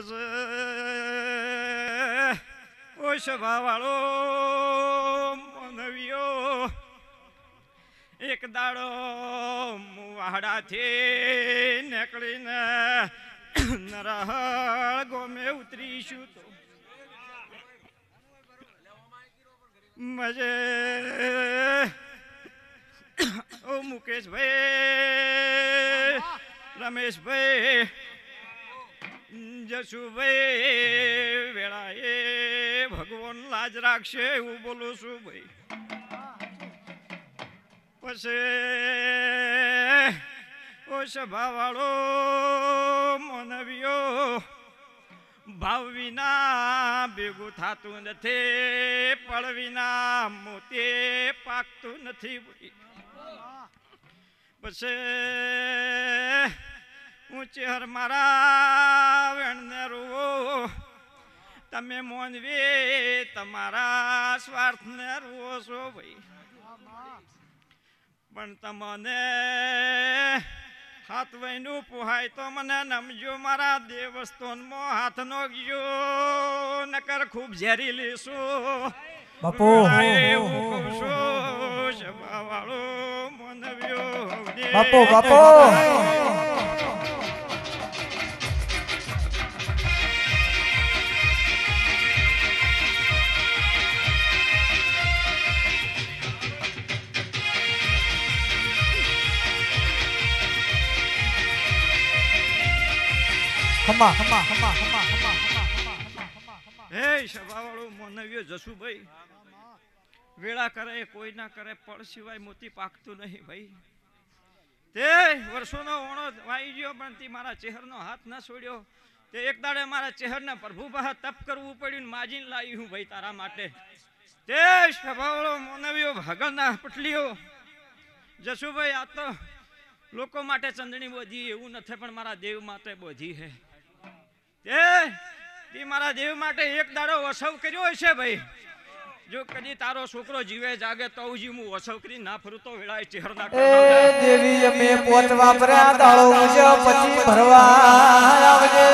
બસ ઓ સભાવાળો મનવ્યો એક દાડો વાડાથી નીકળીને નરહળ ગોમે ઉતરીશું તો. મજે. ઓ મુકેશભાઈ, રમેશભાઈ જશુભાઈ વેળાએ ભગવાન લાજ રાખશે એવું બોલું છું ભાઈ. પછી ઓ સભાવાળો મનવ્યો ભાવ વિના ભેગું થતું નથી, પળ વિના મોતે પાકતું નથી પછી હું ચેહર મારા વેણને રૂવો તમે મોનવી તમારા સ્વાર્થને રૂવો છો ભાઈ. પણ તમને હાથ વહીનું પુહાય તો મને નમજો. મારા દેવસ્થાનમાં હાથ નો ગયો નકર ખૂબ ઝેરી લેશું. બાપુ. એવું છું સભાવાળો મોનવ્યો. બાપુ, બાપુ. ખમા ખમા ખમા ખમા ખમા હે સભાવાળો મોનવ્યો જસુભાઈ, વેળા કરે, કોઈ ના કરે, પળ સિવાય મોતી પાકતું નહીં ભાઈ. તે વર્ષોનો ઓણો વાઈ ગયો, પણ તે મારા ચહેરનો હાથ ન છોડ્યો. તે એક દાડે મારા ચહેરને પ્રભુ પાસે તપ કરવું પડ્યું માજીને લાવી હું ભાઈ તારા માટે. તે સભાવાળો મોનવ્યો ભાગળના પટલીઓ. જશુભાઈ આ તો લોકો માટે ચંદણી બોધી, એવું નથી પણ મારા દેવ માટે બોધી હે. તે મારા દેવ માટે એક દાડો વસવ કર્યો હશે ભાઈ. જો કદી તારો છોકરો જીવે જાગે તો જી હું વસવ કરી ના ફરું તો વેળાએ ચહેર ના એ દેવી અમે પોત વાપર્યા દાળો ઉજો પછી ભરવા આવજે.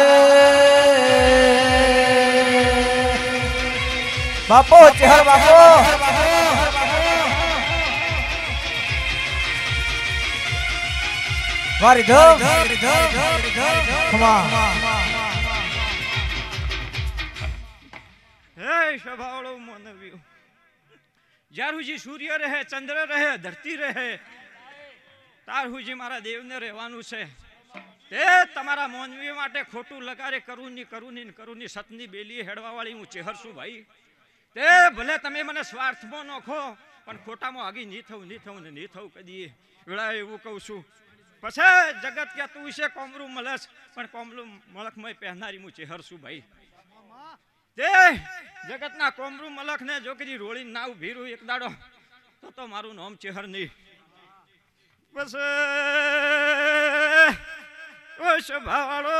બાપો ચહેર બાપો. વારી ધમ. ખમા હે સ્વભાવળો મોનવ્યો. જ્યાર હુજી સૂર્ય રહે, ચંદ્ર રહે, ધરતી રહે, તાર મારા દેવને રહેવાનું છે. તે તમારા મોનવી માટે ખોટું લગારે કરું ની કરું ની કરું ની સતની બેલી હેડવા વાળી હું ચેહર છું ભાઈ. તે ભલે તમે મને સ્વાર્થમાં નોખો, પણ ખોટામાં આગી નહીં થવું નહીં થવું ને નહીં થવું કદી. વેળા એવું કહું છું. પછી જગત કે તું છે, કોમરું મલસ પણ કોમરું મળકમય પહેનારી હું ચેહર છું ભાઈ. તે જગતના કોમરૂ મલખ ને જોકરી રોળી ના ભીરું એક દાડો. તો તો મારું નામ ચેહર નહીં. બસ ઓશ સ્વભાવાળો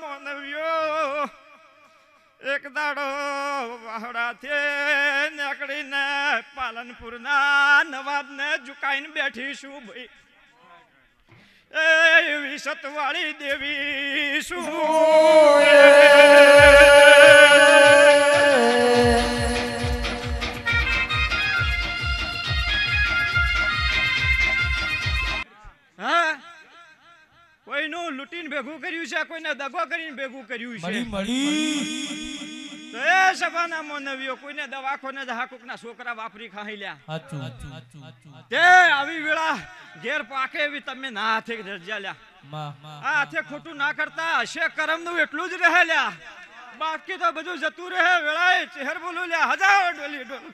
મોનવ્યો. એક દાડો વાહડાથી નીકળીને પાલનપુરના નવાબને ઝુકાઈને બેઠી છું ભાઈ. એવી સતવાળી દેવી શું? ભેગું કર્યું છે કોઈને દગો કરીને ભેગું કર્યું છે. એ સભાના મોનવીઓ કોઈને દવાખોને હાકુકના છોકરા વાપરી ખાઈ લ્યા. તે આવી વેળા ઘેર પાકે એવી તમે ના હાથે દરજા લ્યા. આ હાથે ખોટું ના કરતા હશે કરમનું એટલું જ રહે લ્યા. બાકી તો બધું જતું રહે વેળાએ ચહેર બોલું લ્યા. હજાર ડોલી ડોલ.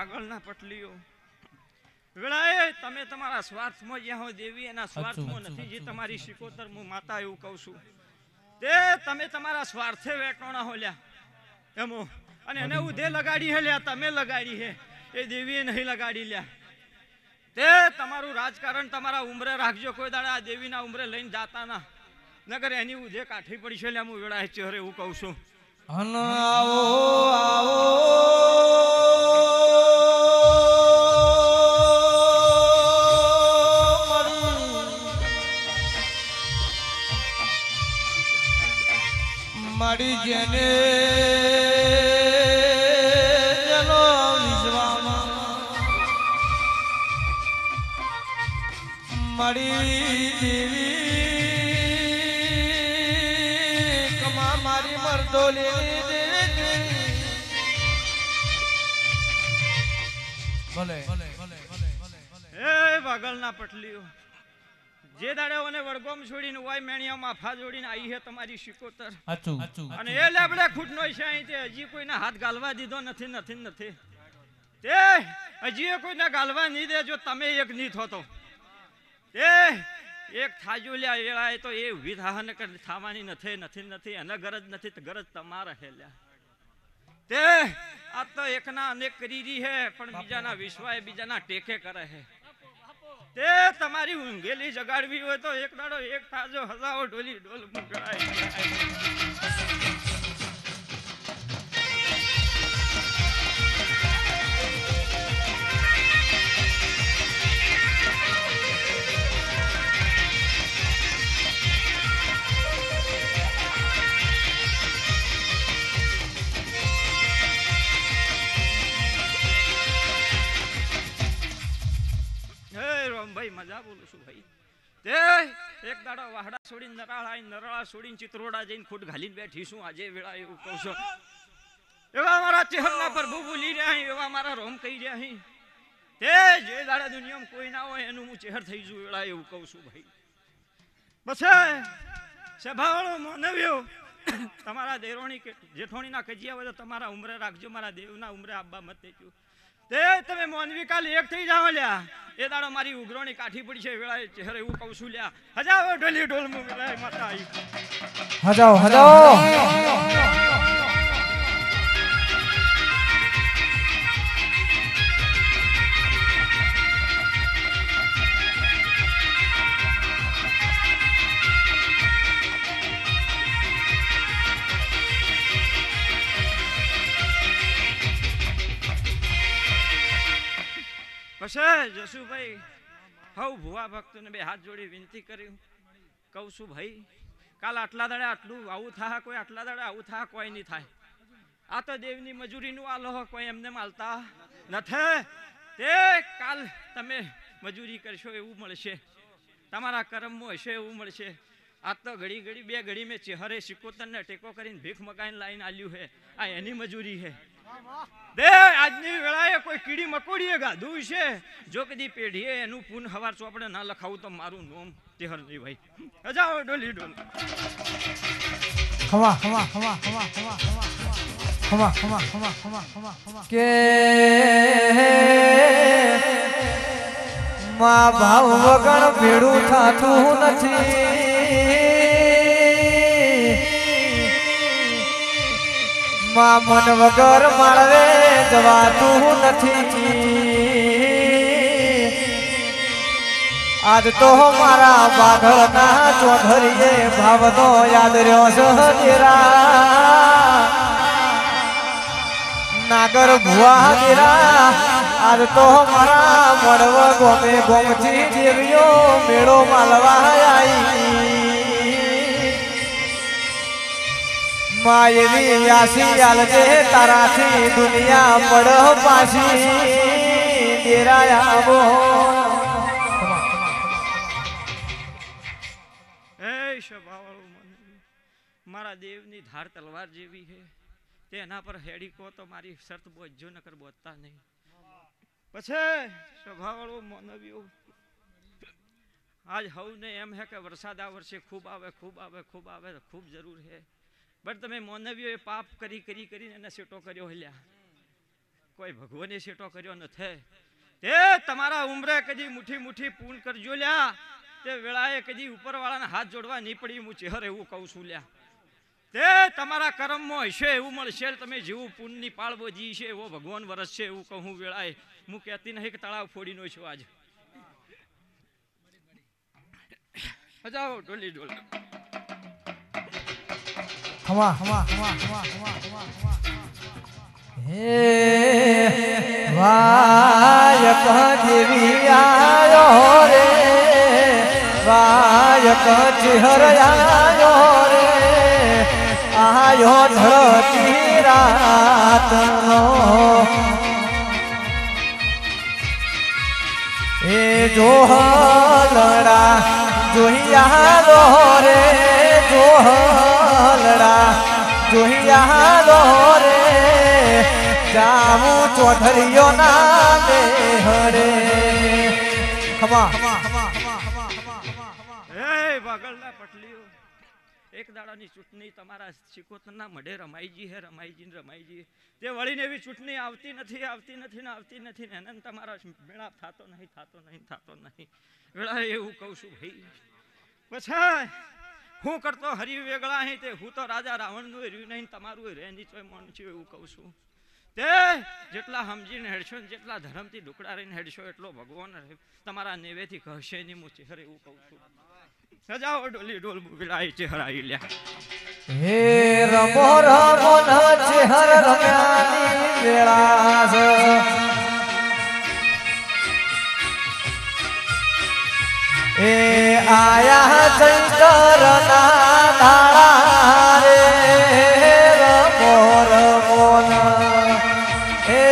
વાગલના પટલીઓ. વેળાએ તમે તમારા સ્વાર્થમાં જ્યાં દેવી એના સ્વાર્થમાં નથી જે તમારી શિકોતર હું માતા એવું કહું છું. તે તમે તમારા સ્વાર્થે વેકણો હોલ્યા. એમો અને એને ઉધે લગાડી હે લ્યા તમે લગાડી હે. એ દેવીએ નહીં લગાડી લ્યા. તે તમારું રાજકારણ તમારા ઉમરે રાખજો કોઈ દાડે આ દેવીના ઉમરે લઈને જાતા ના. નગર એની ઉધે કાઠી પડી છે એટલે હું વેળાએ ચહેરે એવું કહું છું. આવો આવો. મારી મરદોલી દેવી ભલે ભલે ભલે ભલે એ વાગલના પટલીઓ. જે દાડે ઓને વડગોમ છોડીને હોય મેણિયામાં માફા જોડીને આવી હે તમારી શિકોતર. અને એ લેબડે ખૂટનો છે અહીં તે હજી કોઈને હાથ ગાલવા દીધો નથી નથી નથી. તે હજી એ કોઈને ગાલવા નહીં દે જો તમે એક નહીં થતો તે એક થાજુ લ્યા વેળાએ તો એ વિધાન થવાની નથી નથી નથી, એને ગરજ નથી, તો ગરજ તમારે હે લ્યા. તે, આ તો એકના અનેક કરી હે, પણ બીજાના વિશ્વાય બીજાના ટેકે કરે હે. તે, તમારી ઊંઘેલી જગાડવી હોય તો એક દાડો એક થાજો હજાવો ઢોલી ઢોલ મુકડાય રામભાઈ મજા બોલું છું ભાઈ. તે એક દાડો વાહડા છોડીને નરાળા નરાળા છોડીને ચિત્રોડા જઈને ખુદ ઘાલીને બેઠી છું. આજે વેળા એવું કહું છું. એવા મારા ચહેરા પર બહુ બોલી રહ્યા એવા મારા રોમ કહી રહ્યા તે જે દાડા દુનિયામાં કોઈ ના હોય એનું હું ચહેર થઈ જઉં વેળા એવું કહું છું ભાઈ. પછી સભાવાળો માનવ્યો, તમારા દેરોણી જેઠોણીના કજિયા બધા તમારા ઉમરે રાખજો, મારા દેવના ઉમરે આબા મત દેજો. તે તમે મોનવી કાલ એક થઈ જાઓ લ્યા. એ દાડો મારી ઉઘરોણી કાઠી પડી છે, વેળાએ ચહેરે એવું કહું છું લ્યા. હજાવો ઢોલી ઢોલ મુ વેળાએ માતા આવી. હજાઓ હજાઓ પછી જસુભાઈ, હવ ભુવા ભક્તોને બે હાથ જોડી વિનંતી કરી. કહું છું, ભાઈ, કાલ આટલા દાડે આટલું આવું થાય કોઈ આટલા દાડે આવું થાય કોઈ નહીં થાય. આ તો દેવની મજૂરીનું આલો કોઈ એમને માલતા નથી. તે કાલ તમે મજૂરી કરશો, એવું મળશે. તમારા કર્મમાં હશે, એવું મળશે. આ તો ઘડી ઘડી બે ઘડી મેં ચહેરે સિકોતરને ટેકો કરીને ભીખ મકાઈને લાઈન આલ્યું છે આ એની મજૂરી છે દે આજની વેળાએ કોઈ કીડી મકોડીએ ગાધું છે જો કદી પેઢીએ એનું પૂન હવાર ચોપડે ના લખાવું તો મારું નોમ તેહર નહીં ભાઈ અજાઓ ડોલી ડોલ ખમા ખમા ખમા ખમા ખમા ખમા ખમા ખમા ખમા ખમા ખમા ખમા કે મા ભાવ વગર ભેડું થાતું નથી માં મન વગર માળવે જવાતું નથી આજ તો મારા બાઘળના ચોધરીએ ભાવનો યાદ રહ્યો સહજરા નાગર ભુવા દેરા આજ તો મારા મળવ ગોમે ગોમથી દેવીઓ મેળો માલવા આવી માં આસી આલજે, તારાથી દુનિયા પડ પાછી દેરાયા આવો. મારા દેવની ધાર તલવાર જેવી છે. તે એના પર હેડી કહો તો મારી શરત બોજજો, નકર બોતતા નહીં. પછી સ્વભાવવાળું માનવ્યું આજ હવને એમ હે કે વરસાદ આ વર્ષે ખૂબ આવે ખૂબ આવે ખૂબ આવે, ખૂબ જરૂર છે. બટ તમે મોનવીઓએ પાપ કરી કરી, કરીને એને સેટો કર્યો હલ્યા. કોઈ ભગવાને સેટો કર્યો નથી. તે તમારા ઉમરે કદી મુઠી મુઠી પૂર્ણ કરજો લ્યા. તે વેળાએ કદી ઉપરવાળાને હાથ જોડવા નહીં પડી, હું ચહેર એવું કહું છું લ્યા. તે તમારા કર્મમાં હશે એવું મળશે, તમે જેવું પૂર્ણની પાળવો જી છે એવો ભગવાન વરસ છે એવું કહું વેળાએ. હું કહેતી નહીં કે તળાવ ફોડીનો છું આજ. હજાઓ ડોલી ડોલી ખમા ખમા ખમા ખમા ખમા ખમા હે વાયક દેવી આયો રે, વાયક ચિહર આયો રે, આયો ધરતી રાતનો. એ જોહલડા જોહિયા રે જોહલડા જોહિયા રે, જામું ચોધરીઓ ના દે હરે ખમા. એક દાડાની ચૂંટણી તમારા શિકોતના મઢે રમાઈજી હે રમાઈજી ને રમાઈજી. તે વળીને એવી ચૂંટણી આવતી નથી આવતી નથી ને આવતી નથી ને એને તમારા મેળાપ થતો નહીં થતો નહીં થતો નહીં. વેળા એવું કહું છું, ભાઈ, પછી હું કરતો હરી વેગળા અહીં તે, હું તો રાજા રાવણનું રહ્યું નહીં, તમારું રે નીચે મન છે એવું કહું છું. તે જેટલા સમજીને હેડશો ને જેટલા ધર્મથી ડુકડા રહીને હેડશો, એટલો ભગવાન. તમારા નેવેથી કહશે નહીં હું ચહેરે એવું કહું છું. સજાવો ડોલી ડોલ બુગડાઈ, ચહેરાઈ લ્યા. હે રમો રમો, ન ચેહર રમ્યાની વેળા એ આયા શંકર ના ધારા રે રમો રમો એ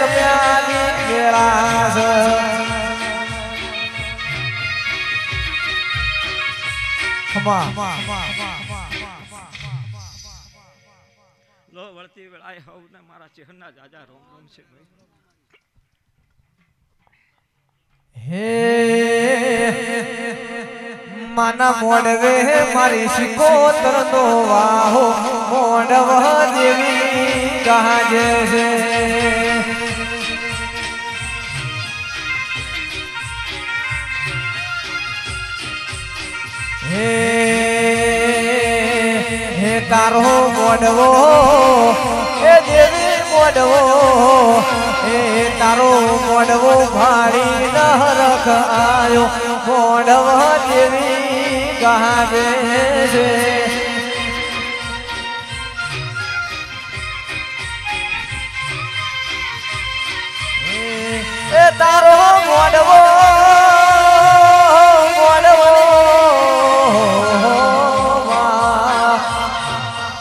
રમ્યાની. ખમા. લો, વળતી વેળાએ હવ ને મારા ચહેરના જાજા રોમ રોમ છે ભાઈ. હે માના મોડવે મારી શિકોતર નો વાહો. મોડવ દેવી ગાજે છે. હે હે તારો મોડવો એ દેવી મોડવો એ તારો મોડવો ભાડી નહરખ આયો. મોડવ દેવી ગાવે છે. એ તારો મોડવો.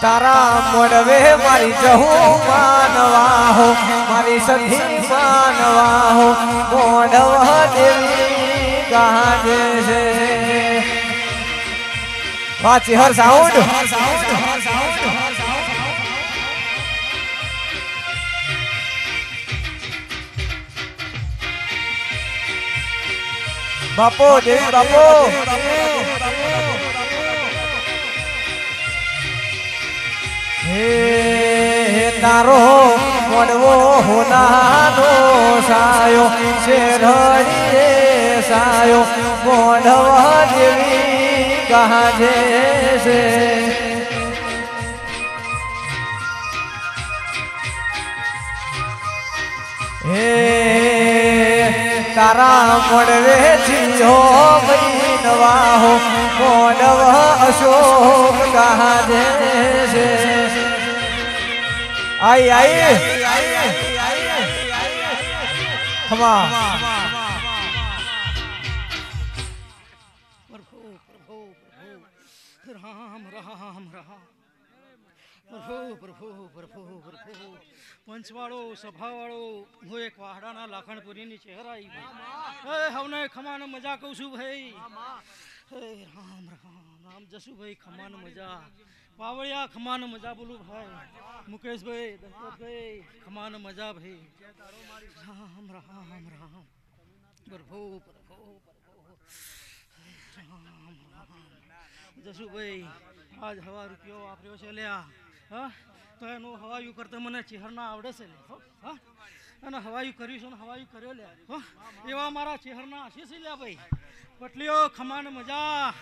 તારા મોડવે મારી જહું માનવા હો. સખી માનવા હો મોડવ દેવી હર સાઉન્ડ બાપો દેવી બાપો. હે તારો મોડવો હોનાનો સાયો, શેરડી રે સાયો, મોઢવા દેવી ગાજે છે. હે, તારા મળવે જીઓ બૈનવા હો મોઢવા અશોક ગાજે છે. આઈ આઈ ખમા પ્રભુ પ્રભુ પ્રભુ રામ રામ રામ પ્રભુ પ્રભુ પ્રભુ પ્રભુ પંચવાળો સભાવાળો હું એક વાહડાના લાખણપુરીની ચહેરાઈ હે હવને ખમાને મજા કહું છું ભાઈ હે રામ રામ રામ જસુભાઈ ખમાન મજા પાવળિયા ખમાન મજા બોલું ભાઈ. મુકેશભાઈ દશરથભાઈ ખમાન મજા ભાઈ. રામ રામ રામ. પ્રભુ પ્રભુ રામ જશુભાઈ આજ હવા રૂપિયો વાપર્યો છે લ્યા. હા? તો એનું હવાયું કરતા મને ચેહરના આવડે છે લે હા. અને હવાયું કર્યું છે ને હવાયું કર્યો લે એવા મારા ચેહરના છે લ્યા ભાઈ. પટલીઓ, ખમાન મજા.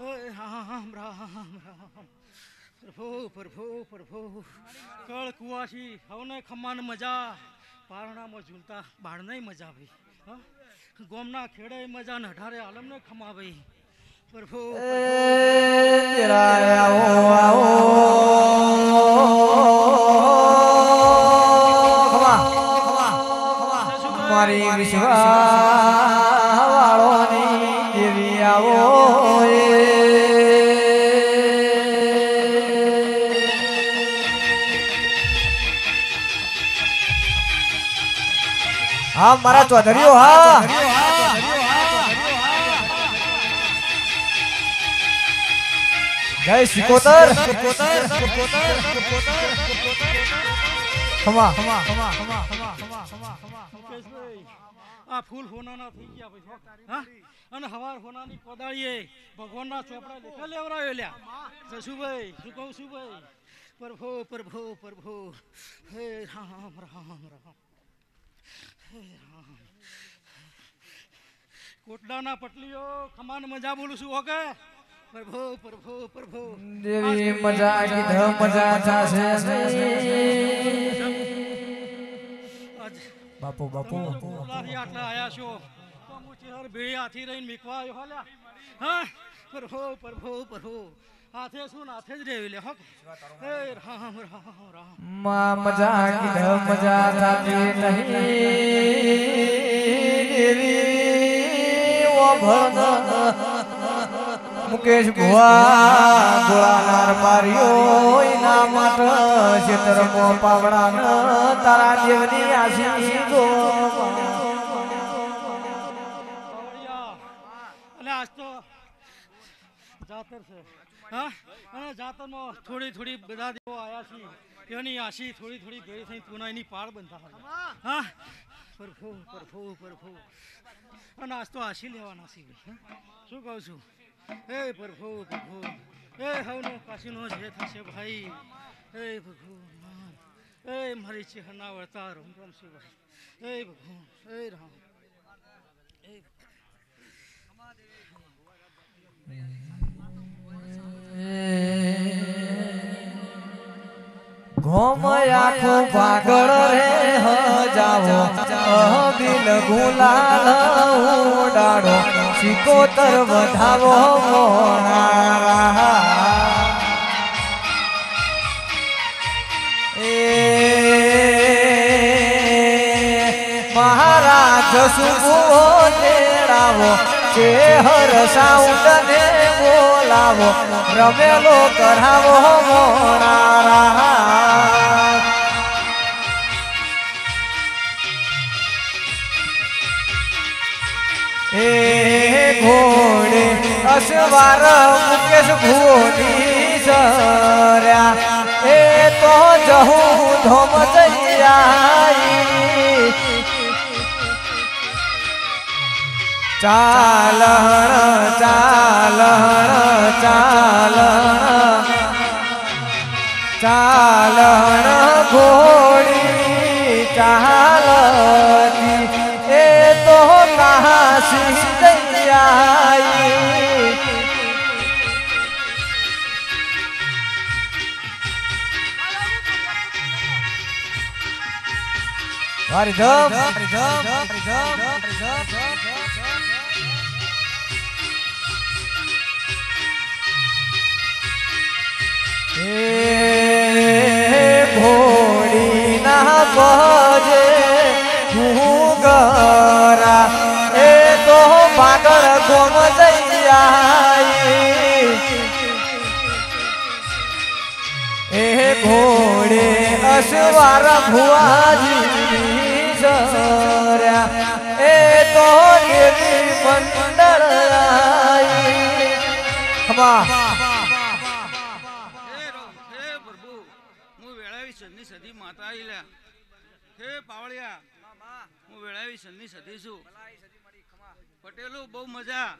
ઓય રામ રામ રામ. પ્રભુ પ્રભુ પ્રભુ કળ કુવાસી હવને ખમાન મજા પારણામાં ઝૂલતા બાળને મજા ભાઈ ગોમના ખેડે મજા ને અઢારે આલમને ખમા ભાઈ પ્રભુ આવો આવો ખમા મારી મારા ચૌધરીઓ હા. જય સિકોતર ખમા ખમા ખમા ખમા ખમા ખમા ખમા. ખમા આ ફૂલ હોનાના થઈ ગયા ભાઈ હો. અને હવાર હોનાની કોદાળીએ ભગવાનના ચોપડા લેખા લેવરાયો લ્યા. જશુભાઈ શું કહું છું ભાઈ પ્રભુ પ્રભુ પ્રભુ. હે રામ રામ રામ. કોટડાના પટલીઓ ખમાન મજા બોલું છું ઓકે પ્રભુ પ્રભુ પ્રભુ. દેવી મજા કીધો મજા થાશે બાપુ બાપુ આટલા આયા છો. તો હું ચહેર ભેળી હાથી રહીને મીકવા આવ્યો હાલ્યા હા? પ્રભુ પ્રભુ પ્રભુ. હાથે શું ને હાથે જ રહેવી લે હો. હે રામ રામ રામમાં મજા કીધો મજા થાતી નહીં દેવી. ઓ ભણ મુકેશ ભુવા ગોળાનાર માર્યો એના માટે ક્ષેત્રમો પાવડા તારા દેવની આશી. જાતર છે. હા? અને જાતરમાં થોડી થોડી બધા દેવો આવ્યા છે. એની આશી થોડી થોડી ભેળી થઈ પુના એની પાળ બનતા હોય. હા? પ્રભુ પ્રભુ પ્રભુ અને આજ તો આશી લેવાના છે? શું કહું છું? એ પ્રભુ પરફો. હે હવનો કાશીનો જે થશે ભાઈ. હે ભગવાન. એ મારી ચહેરના વળતા રમ રમ છે એ ભગવાન. હે રામ. હે ઘોમ પાગળ રે હજાવો બિલ ગુલાલ ઉડાડો. સિકોતર વધાવો મહારાજ સુગો તેડાવો. ચેહર સાઉન્ડ બોલાવો રમેલો કરાવો મોણારા હે ઘોડે અસવાર મુકેશ ભૂની સર્યા. એ તો જહું ધોમ જઈ ચાલ ચાલ ચાલ ચાલ ઘો હરિધમ. હરિધમ હરિધમ હરિધમ ઘોડી ના બજે હું ગરા, એ તો પાગળ ગોમ જૈયા એ ઘોડે અશ્વાર ભુવાજી આઈ. હે પ્રભુ હું વેળાવી સદની સદી માતા આઈલા હે પાવળિયા હું વેળાવી સદની સદી છું. પટેલો બહુ મજા.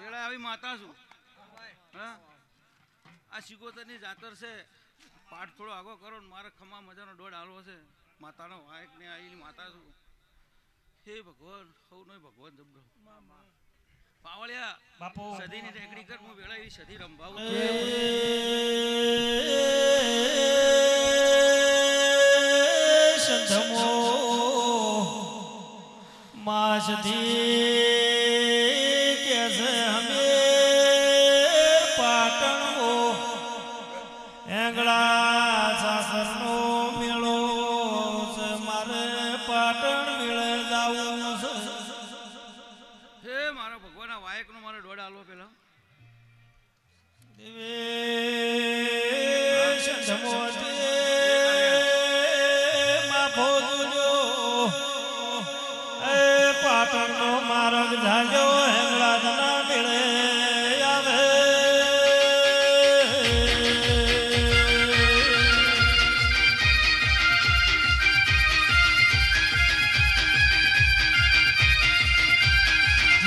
વેળાવી માતા છું. હા? આ શિકોતરની જાતર છે. પાઠ થોડો આગો કરો ને મારે ખમા મજાનો દોડ હાલવો છે. માતાનો વાયક ને આવેલી માતા છું. હે ભગવાન સૌનો ભગવાન જબડો પાવળિયા સદીની ટેકડી કર હું વેળા એવી સદી રંભાવું. સંધમો. મા પાસથી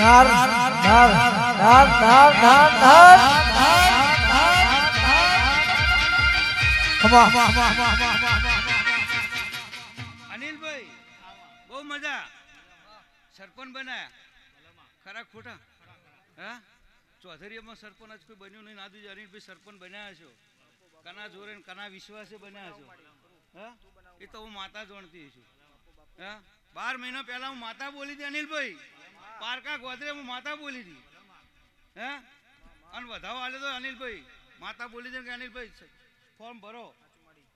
નાર નાર નાર નાર નાર નાર અનિલભાઈ, બહુ મજા. સરપંચ બનાયા. ખરા ખોટા? હા? ચૌધરીમાં સરપંચ જ કોઈ બન્યું નહીં. નાદુ અનિલભાઈ સરપંચ બન્યા છો. કના જોરે કના વિશ્વાસે બન્યા છો. હા? એ તો હું માતા જાણતી છું. હા? બાર મહિના પહેલા હું માતા બોલી હતી અનિલભાઈ. પારકા ગોદરે હું માતા બોલી હતી. હે? અને વધાવો આલે તો અનિલભાઈ. માતા બોલી દે કે અનિલભાઈ ફોર્મ ભરો.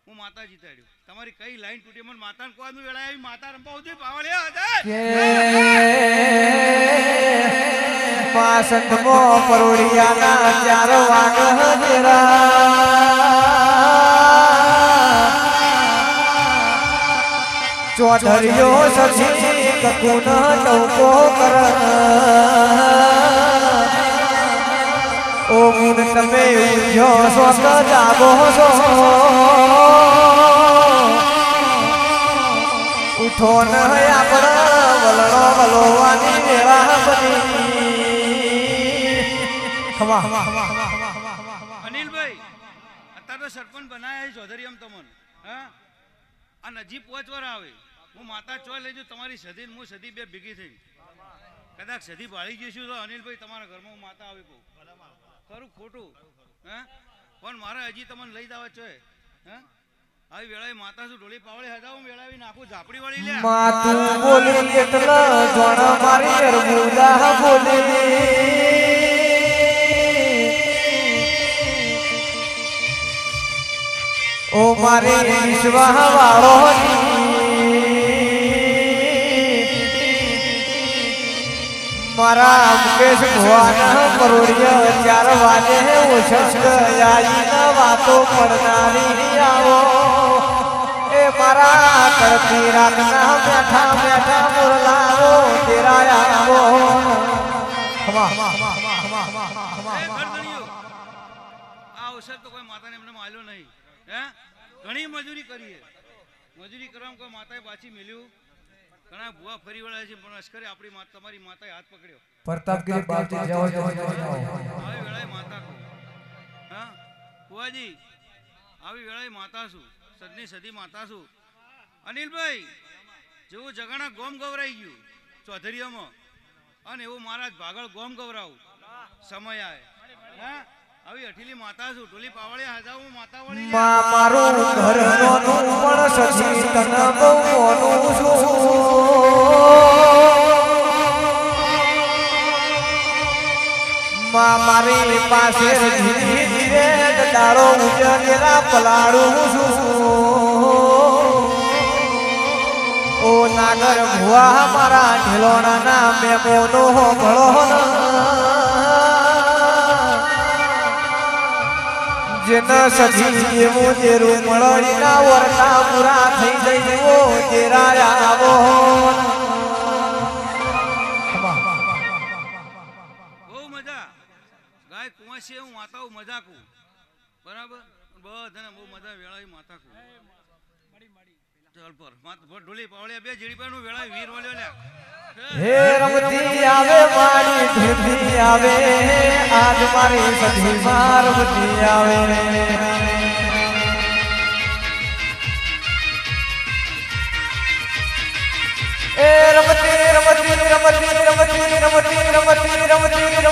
હું માતા જીતાડ્યું. તમારી કઈ લાઈન તૂટી મને માતાને કોઈ વેળા આવી માતા રમવા ઉધી પાવળ્યા હતા. કે પાસંદમો પરોડિયાના ચાર વાગ ચોધરીઓ સજી કકુન લોકો ઓ મુન તમે સ્વસ્થ જાગો છો ઉઠો ન આપણ, વલણો વલોવાની અનિલભાઈ, અત્યારે સરપંચ બનાયા ચૌધરી એમ તમને. હા? આ નજીક પાંચ આવે. હું માતા ચો લેજો તમારી સધી હું સધી બે ભેગી થઈ કદાચ સધી ભાળી જઈશું તો અનિલભાઈ તમારા ઘરમાં હું માતા આવી કહું. ખરું ખોટું? હે? પણ મારે હજી તમને લઈ દાવા છે. હે? આવી વેળાએ માતા શું ઢોલી પાવળે હજાવ હું વેળાવી નાખું ઝાપડી વાળી લે માતું બોલી એટલે જોણ મારી અરબુદા બોલી ઓ મારી વિશ્વાહ વાળો મારા મુકેશ ભુવાના કરોડિયા ચાર વાગે ઓછસ્ક આઈના વાતો પડનારી આવો એ મારા કરતી રાતના બેઠા બેઠા મુરલાવો તેરા આવો. આ અવસર તો કોઈ માતાને એમને માલ્યો નહીં હે? ઘણી મજૂરી કરીએ. મજૂરી કરવામાં કોઈ માતાએ પાછી મેલ્યું? ઘણા ભૂવા ફરી વળ્યા છે પણ અશ્કરે આપણી માતા તમારી માતાએ હાથ પકડ્યો. પ્રતાપગીરી બાપજી જાઓ જાઓ આવી વેળાએ માતા હા? ભુવાજી આવી વેળાએ માતા છું. સદની સદી માતા છું. અનિલભાઈ જેવું જગાણા ગોમ ગવરાઈ ગયું ચૌધરીઓમાં અને એવું મહારાજ ભાગળ ગોમ ગવરાવું. સમય આવે હા? આવી અઠીલી માતા છું. ટોલી હજાર માતા વળી મારું ઘર નોનું પણ સખી તને બહુ છું. માં મારી પાસે ધીરે ધીરે દાડો ઉજળેલા પલાળું છું. ઓ નાગર ભુવા મારા ઢેલોણા મેમોનો ભળો જેના સખી એવું તેરું મળીના વરના પૂરા થઈ જઈવો રાજા આવો. બહુ મજા. ગાય કુંવાસી હું માતાઓ મજા કું બરાબર? બધાને બહુ મજા વેળાવી માતા કું પર હે રમતી આવે મારી ધૂતી આવે, આજ મારી સખી મારવતી આવે. એ રમતી રમતી રમતી રમતી રમતી રમતી રમતી રમતી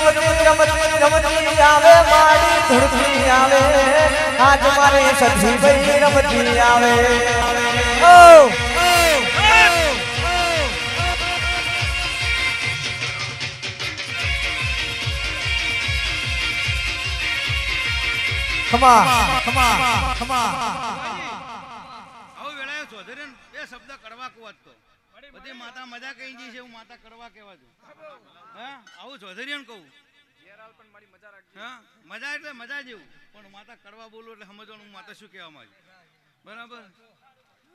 રમતી રમતી આવે મારી ધૂતી આવે, આજ મારી સખી ભાઈ રમતી આવે. Oh! Come on! Come on! Come on! શબ્દ કરવા કુવત તો. માતા મજા કહી જઈ છે હું માતા કરવા કહેવા છું? આવું ચૌધરીયન કહું. પણ મારી મજા રાખજો. મજા એટલે મજા જેવું. પણ માતા કરવા બોલું એટલે સમજવાનું હું માતા શું કહેવા માંગુ? બરાબર?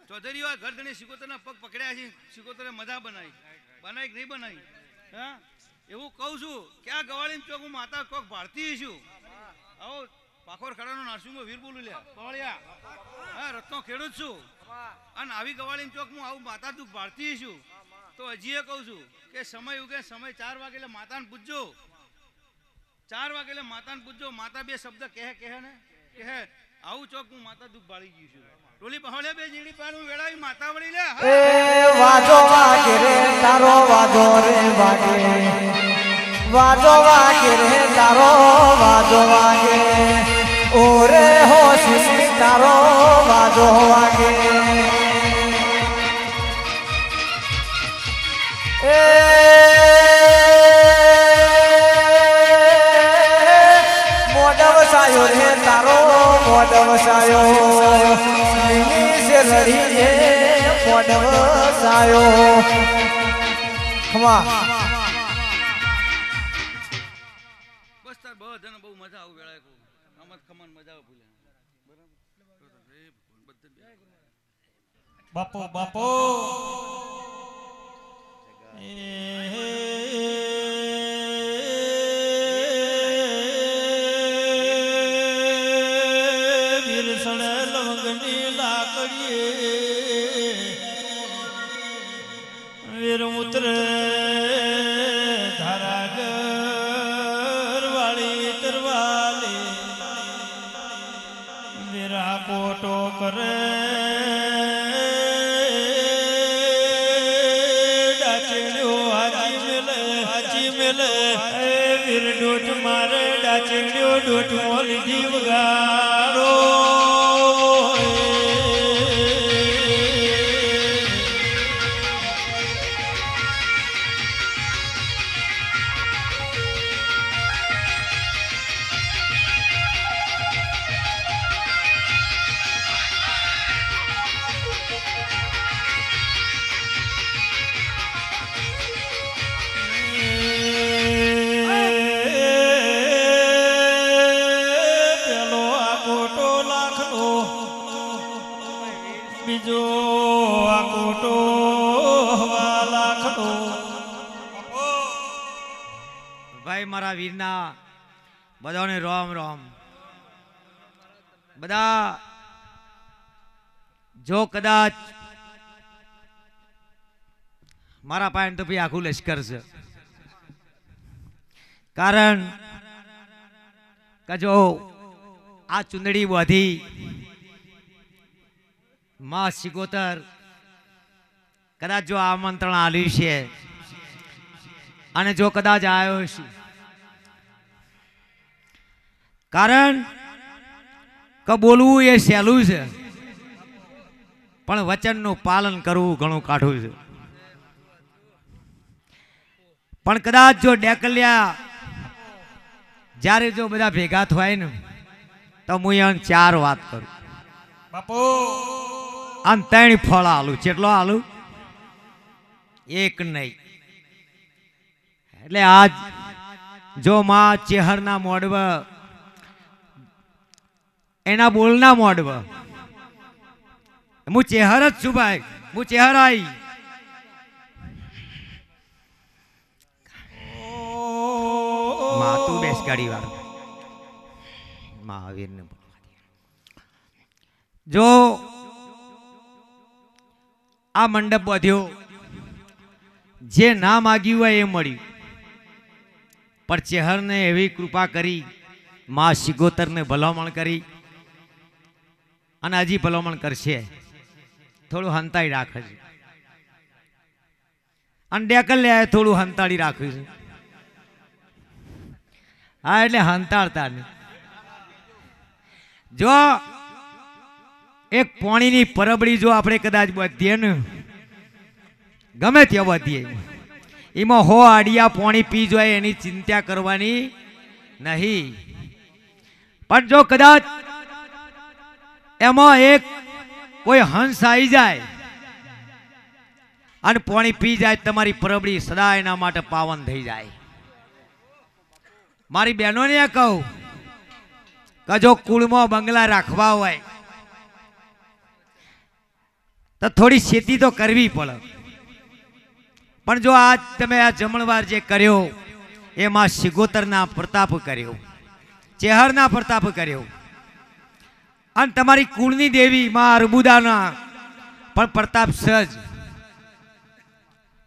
ચૌધરીઓ આ ઘરધણી સિકોતરના પગ પકડ્યા છે. સિકોતરે મજા બનાવી. બનાવી નહીં બનાવી? હા? એવું કહું છું કે આ ગવાળી ચોક હું માતા કોક ભારતીય છું. આવો પાખોર ખડાનો નરસિંહ વીર બોલું લ્યા પવાળિયા હા રત્નો ખેડૂત છું. અને આવી ગવાળી ચોક હું આવું માતા દુઃખ ભારતીય છું. તો હજી એ કહું છું કે સમય ઉગે, સમય ચાર વાગે એટલે માતાને પૂછજો. ચાર વાગે એટલે માતાને પૂછજો. માતા બે શબ્દ કહે કહે ને? કહે, આવું ચોક હું માતા દુઃખ બાળી ગયું છું. ટોલી પહોળે બે જીડી પાડું, વેળાવી માતા વળી લે એ વાજો વાગે રે, તારો વાજો રે વાગે. વાજો વાગે રે, તારો વાજો વાગે. ઓરે હોશી તારો વાજો વાગે. એ સાયો ખમા બસ તાર બધાને બહુ મજા આવું વેળાએ કહું આમાં ખમણ મજા આવે ભૂલ્યા બરાબર. બાપો બાપો. ડાચણ્યો ડોટ બધાને રોમ રોમ. બધા જો કદાચ મારા પાસે તો ભાઈ આખું લશ્કર છે કારણ કે જો આ ચુંદડી વધી, માં સિગોતર કદાચ જો આમંત્રણ આવ્યું છે, અને જો કદાચ આવ્યો છું કારણ કે બોલવું એ સહેલું છે. પણ વચનનું પાલન કરવું ઘણું કાઠું છે. પણ કદાચ જો ડેકલિયા જ્યારે જો બધા ભેગા થાય ને તો હું એને ચાર વાત કરું. બાપુ! આમ ત્રણ ફળ આલું. કેટલો આલું? એક નહીં. એટલે આજ જો માં ચેહરના મોડવ એના બોલના મોડવ. હું ચેહર જ છું ભાઈ. હું ચેહર આઈ. માતું બેસ ગાડી વાર મહાવીરને જો આ મંડપ બાંધ્યો, જે ના માગ્યું હોય એ મળ્યું. પણ ચેહરને એવી કૃપા કરી, મા શિગોતરને ભલામણ કરી અને હજી ભલામણ કરશે. થોડું હંતાઈ રાખજો. અને ડેકલ લે, થોડું હંતાડી રાખ્યું છે. હા, એટલે હંતાડતા નહીં. જો એક પોણીની પરબડી જો આપણે કદાચ વધીએ ને, ગમે ત્યાં વધીએ. એમાં હો આડિયા પાણી પી જાય, એની ચિંતા કરવાની નહીં. પણ જો કદાચ એમાં એક કોઈ હંસ આવી જાય અને પાણી પી જાય, તમારી પરબડી સદા એના માટે પાવન થઈ જાય. મારી બહેનોને કહું કે જો કુળમાં બંગલા રાખવા હોય, તો થોડી ખેતી તો કરવી પડે. પણ જો આજ તમે આ જમણવાર જે કર્યો, એમાં સિગોતરના પ્રતાપ કર્યો, ચેહરના પ્રતાપ કર્યો અને તમારી કુળની દેવી માં અર્બુદાના પણ પ્રતાપ સજ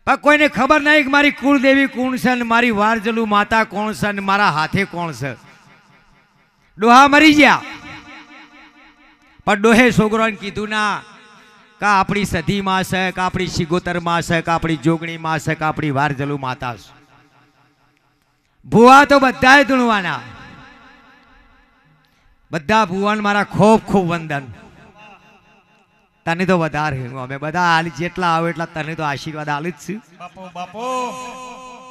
પણ કોઈને ખબર નહીં કે મારી કુળદેવી કોણ છે ને મારી વારજલુ માતા કોણ છે ને મારા હાથે કોણ છે. ડોહા મરી ગયા. પણ ડોહે છોકરોને કીધું, ના, કે આપણી સધી માં છે, કે આપણી સિગોતરમાં છે, કે આપણી જોગણી માં છે, કે આપણી વારજલુ માતા છે. ભુવા તો બધાય ધૂણવાના. બધા ભુવન મારા ખૂબ ખૂબ વંદન. તને તો વધારે અમે બધા હાલ જેટલા આવે એટલા તને તો આશીર્વાદ આલી જ છું. બાપુ બાપુ.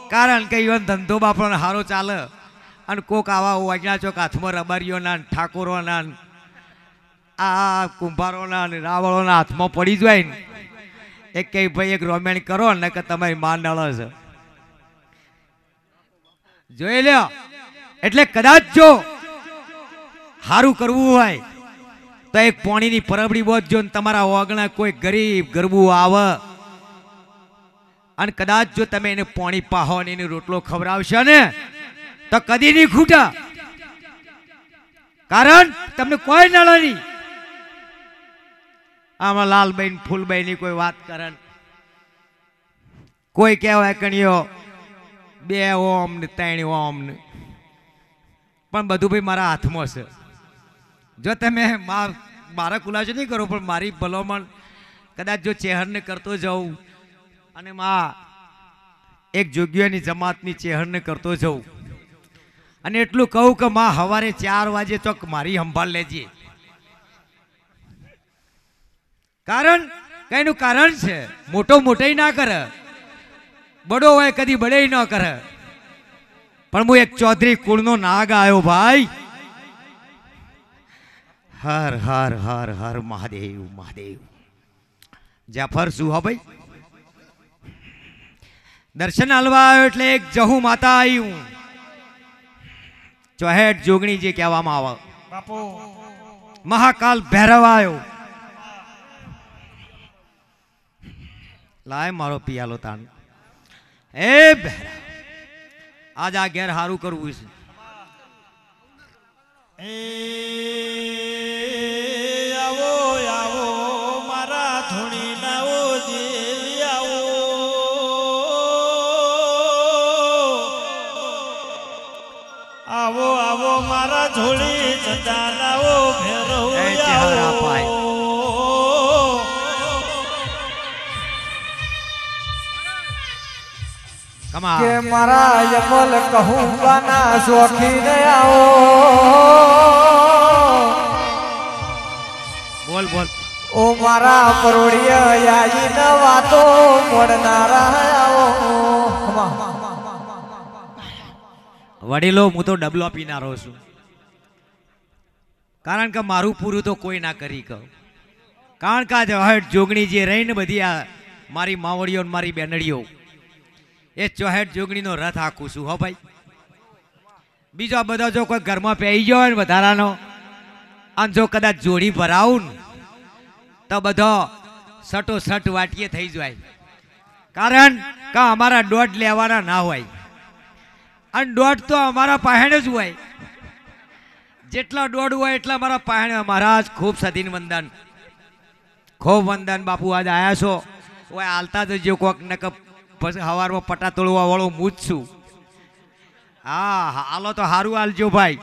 કારણ કે ઈવન ધંધો બાપડો હારો ચાલે. અને કોક આવા વાજના ચોક હાથમાં રબારીઓના ઠાકોરોના આ કુંભારોના અને રાવળોના હાથમાં પડી જાય ને એક કે ભાઈ એક રોમેણ કરો ને કે તમારી માં નળ છે. જોઈ લ્યો. એટલે કદાચ જો સારું કરવું હોય, તો એક પોણીની પરબડી બોધજો ને તમારા ઓગણા કોઈ ગરીબ ગરબું આવે. અને કદાચ જો તમે એને પોણી પાહો ને એને રોટલો ખવડાવશો ને, તો કદી નહીં ખૂટા. કારણ તમને કોઈ નળ નહીં. આમાં લાલબાઈ ને કોઈ વાત કરે કોઈ કહેવાય કણીઓ બે ઓમ ને ત્રણ ઓમ ને. પણ બધું ભાઈ મારા હાથમાં છે. જો તમે મારા ખુલાસો નહીં કરો, પણ મારી ભલામણ કદાચ જો ચેહરને કરતો જાઉં અને માં એક જોગ્યાની જમાતની ચેહરને કરતો જાઉં. અને એટલું કહું કે માં સવારે ચાર વાગે ચોક મારી સંભાળ લેજે. કારણ, કઈનું કારણ છે? મોટો મોટોય ના કરે. બડો હોય કદી બડે ન કરે. પણ હું એક ચૌધરી કુળનો નાગ આવ્યો, ભાઈ. હર હર હર હર મહાદેવ મહાદેવ. જાફર શું હા ભાઈ? દર્શન હાલવા આવ્યો એટલે એક જહુ માતા આવ્યું ચોહેટ જોગણી જે કહેવામાં આવે. બાપુ. મહાકાલ ભૈરવ આવ્યો લાય મારો પિયાલો તાણ. એ ભૈરવ આજ આ ઘેર સારું કરવું છે. એ આવો આવો મારા ધૂણી નાવો દેવી આવો. આવો આવો મારા ધૂળી જતા લાવો ભેરવ એ આવો. કે મારા યમલ કહું બાના શોખીન આવો. બોલ બોલ. ઓ મારા પરોડિયા યાઈ ન વાતો મોડનારા આવો. વડીલો હું તો ડબલો પીનારો છું. કારણ કે મારું પૂરું તો કોઈ ના કરી કહું. કારણ કે આજે ચોહેટ જોગણી જે રહીને બધી આ મારી માવડીઓ મારી બેનડીઓ એ ચોહેટ જોગણીનો રથ આખું છું હો ભાઈ? બીજો બધો જો કોઈ ઘરમાં પહેરી ગયો હોય ને વધારાનો અને જો કદાચ જોડી ભરાવું ને, તો બધો સટો સટ વાટીએ થઈ જાય. કારણ કે અમારા દોઢ લેવાના ના હોય. અને દોઢ તો અમારા પાહેણ જ હોય. જેટલા દોઢ હોય એટલા અમારા પાહેણ. મહારાજ ખૂબ સધીન વંદન. ખૂબ વંદન બાપુ, આજ આવ્યા છો. હોય હાલતા જ જો કોક નક પછી હવારમાં પટા તોડવા વાળો હું જ છું. હા હા, હાલો તો સારું હાલજો ભાઈ.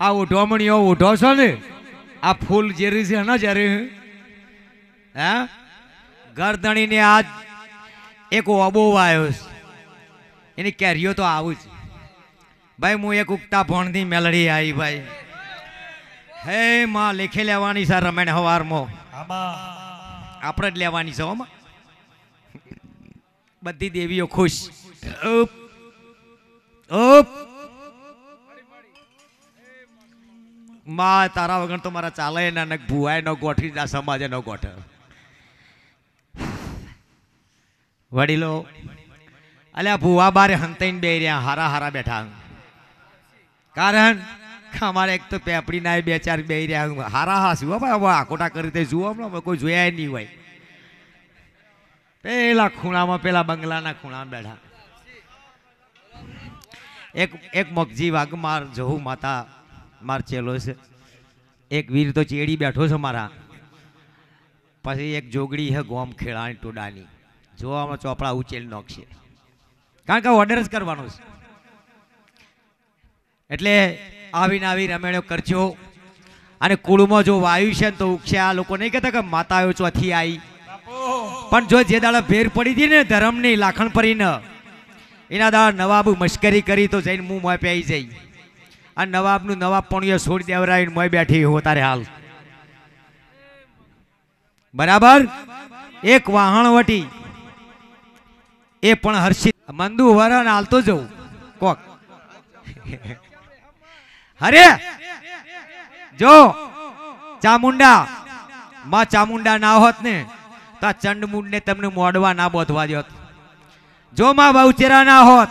આ ઉઢોમણીઓ ઉઢો છો ને આ ફૂલ જેરી છે ને જ્યારે હે? ગરદણીને આજ એક ઓબો આવ્યો છે. એની કેરીઓ તો આવું જ. ભાઈ હું એક ઉગતા ભણથી મેલડી આવી ભાઈ. હે માં લેખે લેવાની છે રમેણ હવારમાં. આપણે જ લેવાની છે હોમાં બધી દેવીઓ ખુશ. ઉપ. ઉપ. માં તારા વગર તો મારા ચાલે ના ને ભુવાય નો ગોઠવી ના સમાજે નો ગોઠ વડીલો અલ્યા ભુવા બારે હંતાઈને બે રહ્યા હારા હારા બેઠા. કારણ અમારે એક તો પેપડી ના બે ચાર બે રહ્યા. હારા હા હો ભાઈ હવે આકોટા કરી દે જુઓ હમણાં કોઈ જોયા નહીં હોય. પેલા ખૂણામાં, પેલા બંગલાના ખૂણામાં બેઠા. એક એક મગજી વાઘ માર જહુ માતા, માર ચેલો છે. એક વીર તો ચેડી બેઠો છે મારા. પછી એક જોગડી છે ગોમ ખેડાની ટોડાની. જોવામાં ચોપડા ઉચેલ નોખશે. કારણ કે ઓર્ડર જ કરવાનો છે. એટલે આવીને આવી રમેણો કરજો. અને કુળમાં જો વાયુ છે તો ઉગશે આ લોકો નહીં કહેતા કે માતાઓ ચોથી આવી પણ જો જે દાડા ભેર પડી હતી ને ધર્મની લાખણ પરીને એના દાડા નવાબ મશ્કરી કરી તો જઈને મું મોય પેઈ જઈ. આ નવાબનું નવાબ પણ છોડી દેવરાવીને મોય બેઠી હો તારે હાલ. બરાબર? એક વાહણ વટી. એ પણ હર્ષિત. મંદુ વરણ હાલતો જવું કોક. અરે! જો! ચામુંડા. માં ચામુંડા ના હોત ને તો આ ચંડમુંડ ને તમને મોડવા ના બોધવા દો જો માં બાઉચેરા ના હોત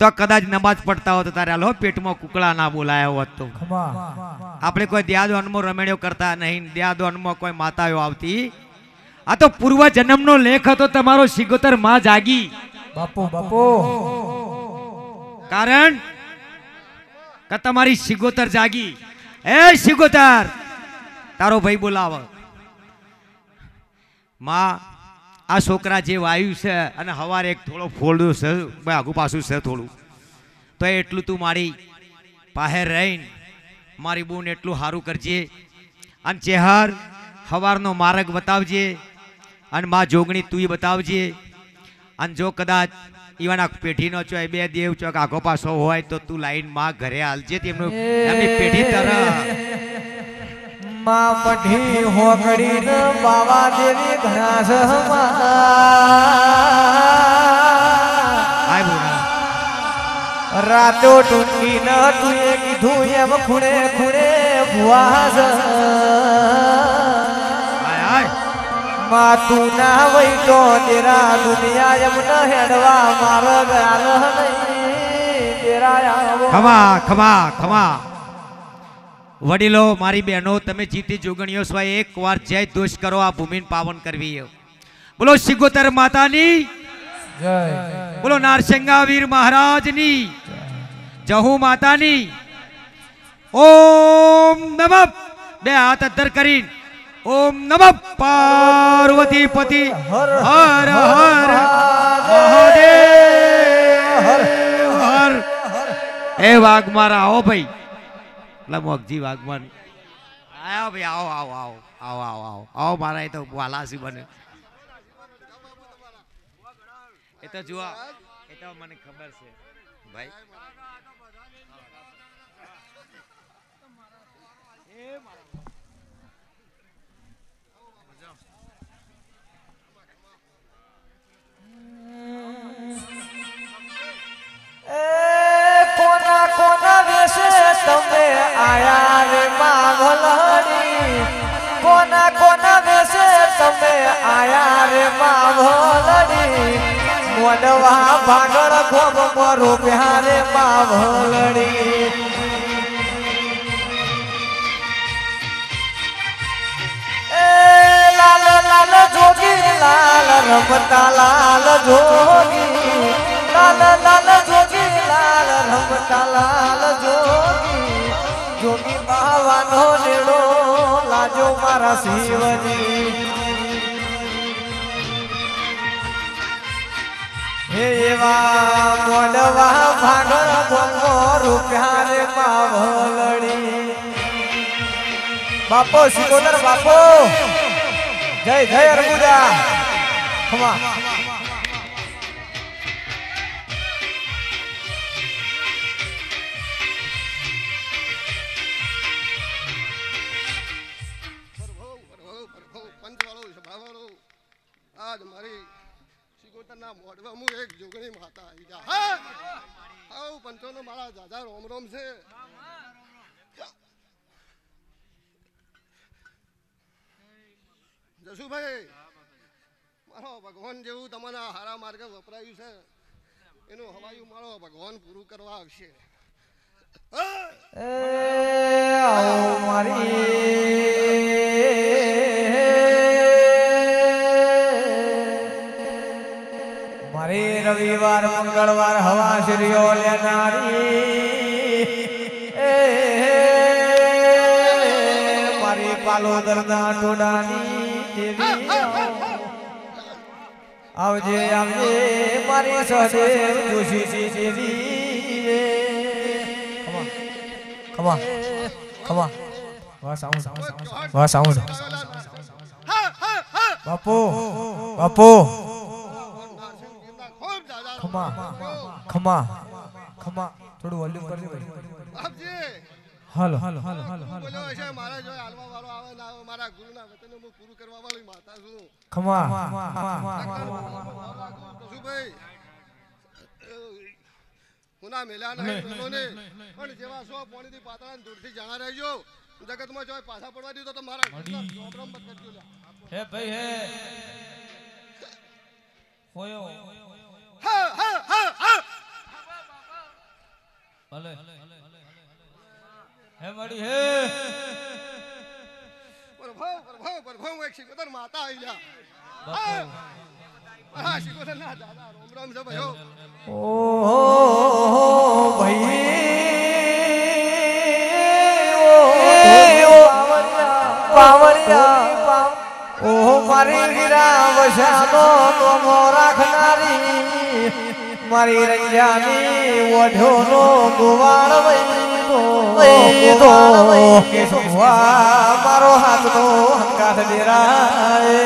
તો કદાચ નમાજ પડતા હોત તારે હાલો પેટમાં કુકડા ના બોલાયા હોત તો. આપણે કોઈ દ્યાદો અનમો રમેણ્યો કરતા નહીં દ્યાદો અનમો કોઈ માતાઓ આવતી. આ તો પૂર્વ જન્મનો લેખ હતો તમારો સિગોતરમાં જાગી. બાપુ બાપુ. કારણ કે તમારી સિગોતર જાગી. એ સિગોતર તારો ભાઈ બોલાવ. માં, આ છોકરા જે વાયુ છે અને હવારે એક થોડો ફોલ્ડું છે, ભાઈ આગુ પાછું છે થોડું. તો એટલું તું મારી પાસે રહીને, મારી બૂન એટલું સારું કરજે. અને ચેહર, હવારનો માર્ગ બતાવજે અને માં જોગણી તુંય બતાવજે. અને જો કદાચ ઈવાના પેઢીનો ચોય, બે દેવ ચોક આખો પાછો હોય તો તું લાઈનમાં ઘરે હાલજે તેમનું. એમની પેઢી તરફ. માં મઢી હોકડી ને બાવા દેવી ઘણા સહમા રાતો ટૂંકી ન તું એ કીધું એમ ખૂણે ખૂણે ભુવાસ. માં તું ના વઈ તો તેરા દુનિયા એમ ન હેડવા મારો ગાલ નહીં. તેરા ખમા ખમા ખમા. વડીલો મારી બહેનો તમે જીતી જોગણીઓ સ્વાય એક વાર જય દોષ કરો આ ભૂમિને પાવન કરવી બોલો સિગોતર માતાની જય. બોલો નારસિંગાવીર મહારાજની જહુ માતાની ઓમ નમ. બે હાથ અદ્ધર કરી ઓમ નમઃ. પાર્વતી પતિ હર હર હર. મહાદેવ. હર. એ વાઘ મારા હો ભાઈ. એટલે મોગજી વાઘમાન આવો ભાઈ, આવો આવો આવો આવો આવો આવો. આવો મારા, એ તો વાલાસી બને. એ તો જુઓ, એ તો મને ખબર છે. ભાઈ. એ આયા રે માવલડી, કોના કોના વેશે તમે આયા રે માવલડી? મોડવા ભાગળ ખોબ મરો પ્યારે માવલડી. લાલ લાલ જોગી, લાલ રમતા, લાલ જોગી. લાલ લાલ જોગી, લાલ રમતા, લાલ જોગી. બાવાનો નેડો લાજો મારા શિવજી. હે એવા મોડવા ભાગળ ગોમો રૂપિયા રે પાવલડી. બાપો સિકોદર બાપો. જય જય અરબુદા. ખમા. મારા મોઢવામાં એક જોગણી માતા આવી જા. હા? આવ પંચોનો મારા દાદા રોમ રોમ છે. જસુભાઈ, મારો ભગવાન જેવું તમારા હારા માર્ગે વપરાયું છે. એનું હવાયું મારો ભગવાન પૂરું કરવા આવશે. મારી રવિવાર મંગળવાર હવા શ્રીઓ લેનારી એ મારી પાલોદરના ટોડાની દેવી આવજે આવજે મારી સદેવ જોશી દેવી ખમા ખમા વાહ સાઉન્ડ વાહ સાઉન્ડ. બાપુ બાપુ. ખમા ખમા ખમા. થોડું વોલ્યુમ કરજો બાપજી હાલો હાલો હાલો. હાલો બોલો છે મારા જો હાલવા વાળો આવે ના આવે મારા ગુરુના વતન હું પૂરું કરવા વાળી માતા છું. ખમા જસુભાઈ હુના મેલ્યા નહીં બોલોને પણ જેવા સો પોણીથી પાતળા ને દૂરથી જાણા રહેજો. જગતમાં જો પાછા પડવા દીધો તો મારા પ્રોબ્લેમ મત કરજો હે ભાઈ હે. હોયો ભલે. હે મળી હે. પ્રભાવ પ્રભાવ પ્રભાવ એક શિકોતર માતા આવી લ્યા હા. શિકોતર ના દાદા રોમ રોમ છે ભાઈઓ. ઓહો ભાઈ પાવરિયા ઓહો મારી રાખનારી. મારી રૈયાની ઓઢોનો ગોવાળ સુવા મારો હાથનો હંગાથ ડેરાય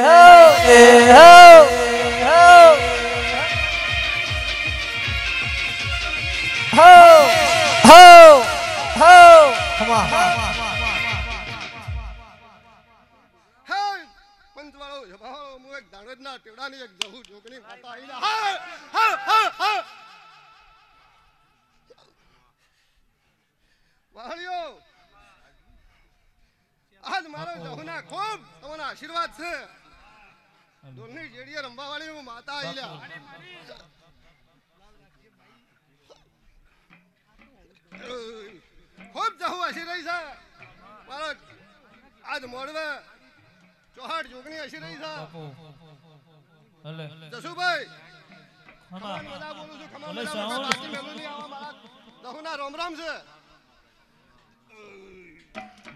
હો હો. હો Come on. હે દાણોદના ટેવડાની એક જહુ જોગણી માતા આવી લ્યા હા વાહણીઓ આજ મારો જહુના ખૂબ તમારા આશીર્વાદ છે. દોરની જેડીએ રમવા વાળી માતા આવી લ્યા. ખૂબ જહુ હસી રહી છે. મારો આજ મોડવે ચોહાટ જોગણી હસી રહી છે. જસુભાઈ ખમા. ખમાન બધા બોલું છું ખમાન બધા. બાકી મેલું આવા મારા. દહુના રોમ રોમ છે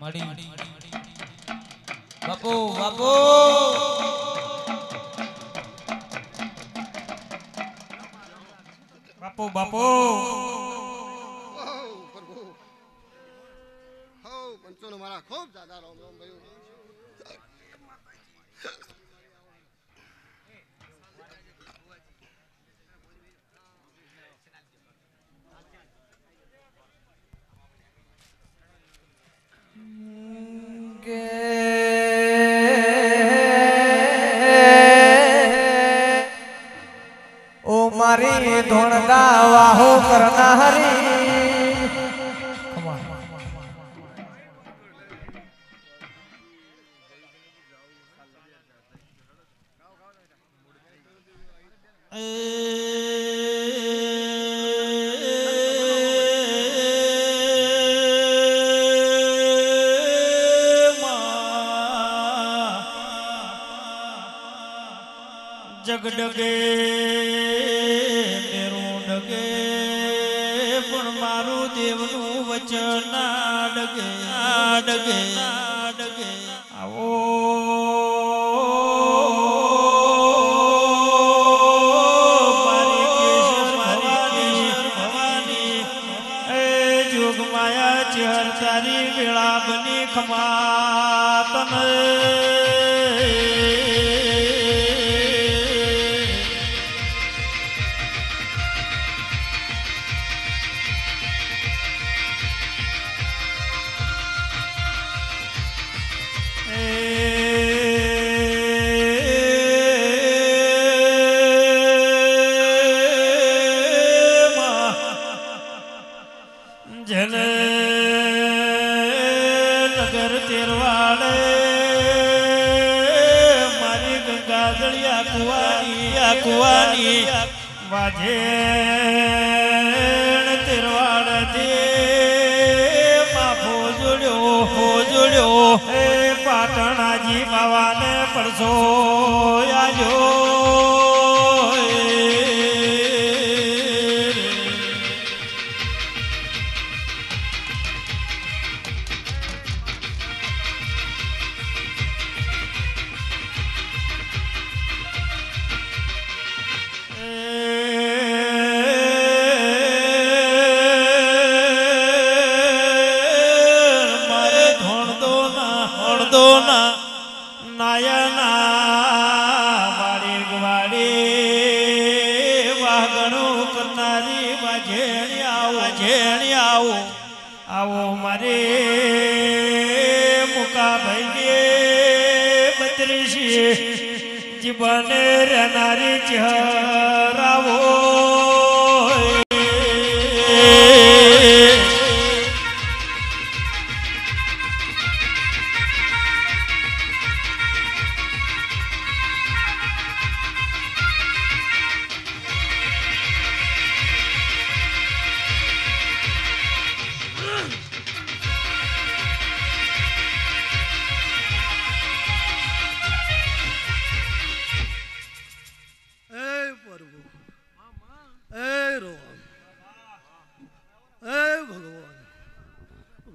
મળી બાપુ બાપુ. બાપુ બાપુ.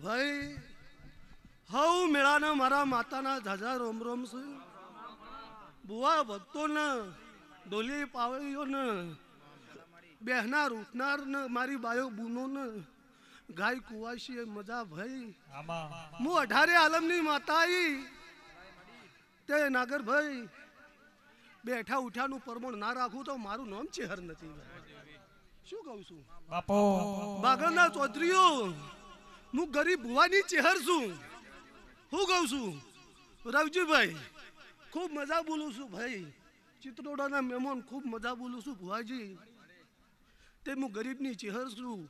ભાઈ હવ મેળાના મારા માતાના ઝાઝા રોમ રોમ છે. બુવા ભક્તો ને ડોલી પાવળીઓ ને બેહનાર રૂટનાર ને મારી બાયો બુનો ને ગાય કુવાશી મજા ભાઈ. હું અઢારે આલમની માતા આઈ તે નાગરભાઈ બેઠા ઉઠાનું પરમણ ના રાખું તો મારું નામ ચેહર નથી. શું કહું છું? બાપો. ચૌધરીઓ હું ગરીબ ભુવાની ચેહર છું. હું કહું છું. રવજીભાઈ, ખૂબ મજા બોલું છું ભાઈ. ચિત્રોડાના મહેમાન ખૂબ મજા બોલું છું ભુવાજી. તે હું ગરીબની ચેહર છું.